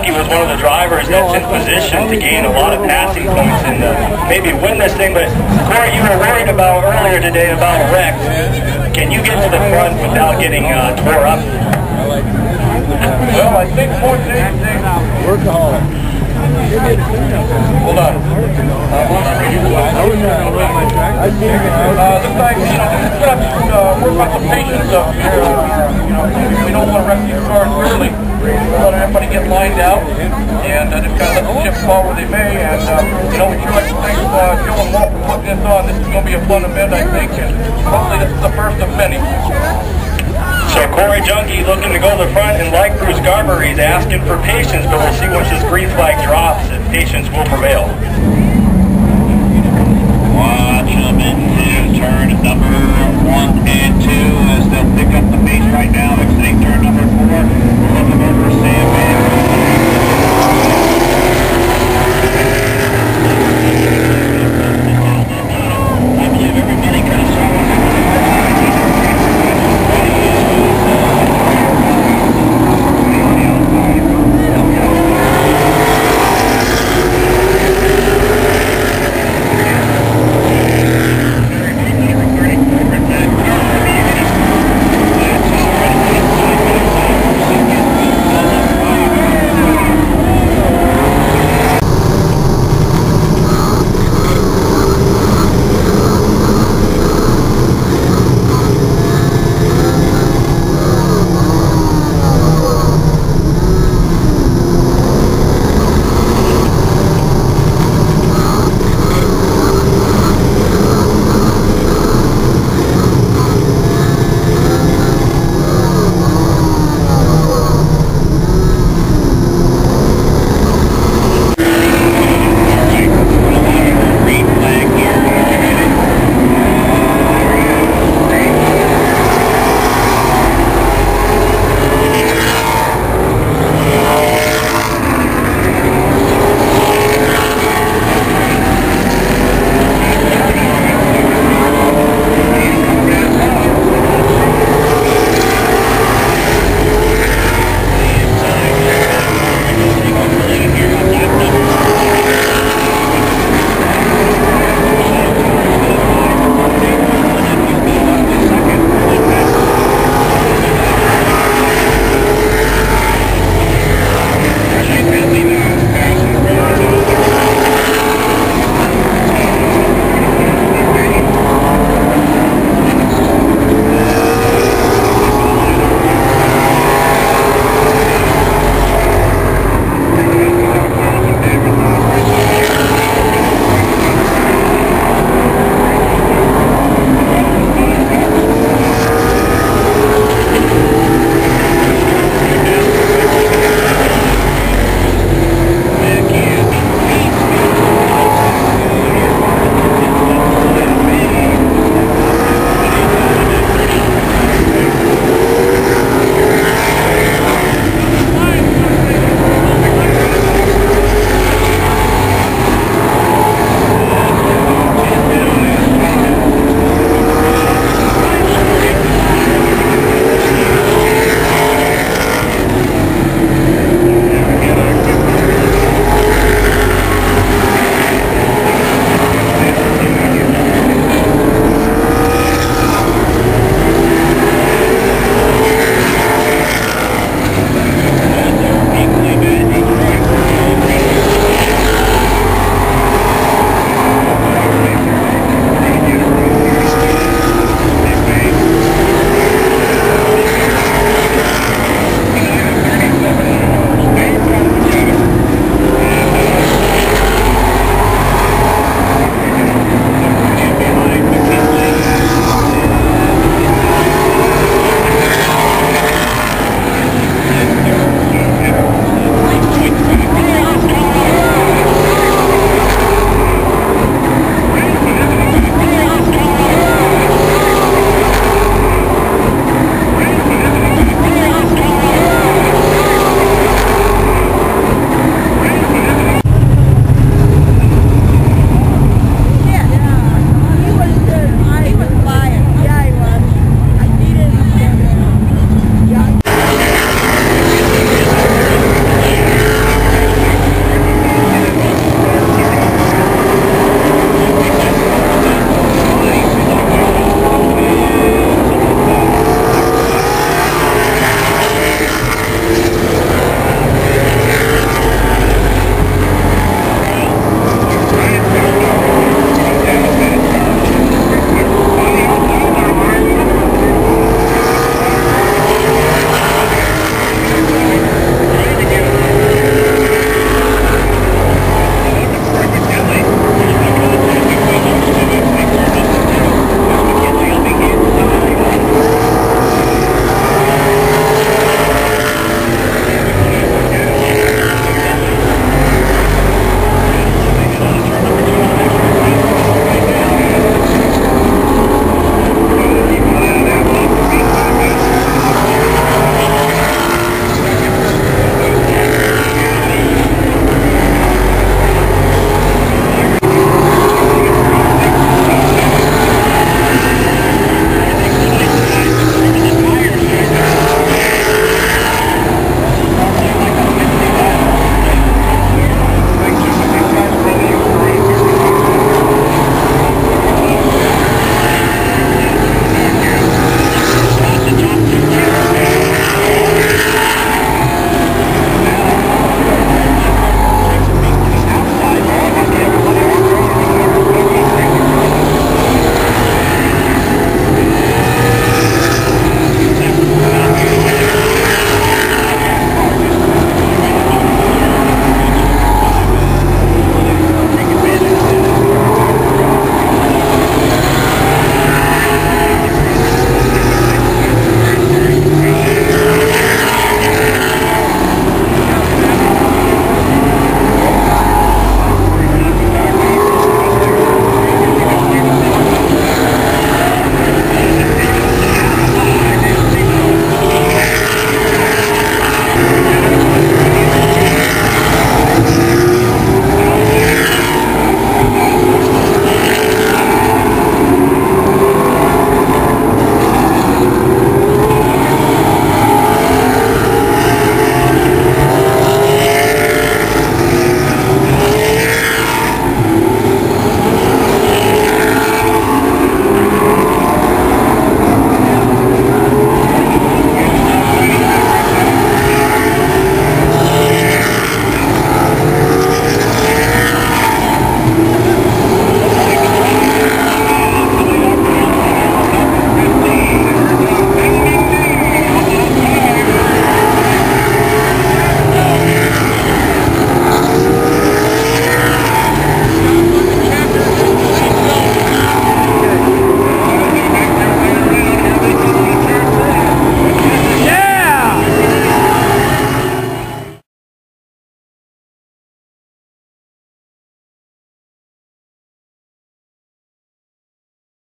Junkie was one of the drivers that's in position to gain a lot of passing points and uh, maybe win this thing. But Corey, you were worried about earlier today about a wreck. Can you get to the front without getting uh, tore up? Well, I think more than anything, Workaholic. far where they eh? may. And, uh, you know, we'd like to thank uh, Joe and Walt for putting this on. This is going to be a fun event, I think, and hopefully this is the first of many. So Corey Junkie looking to go to the front, and like Bruce Garber, he's asking for patience, but we'll see once his green flag drops and patience will prevail. Watch him into turn number one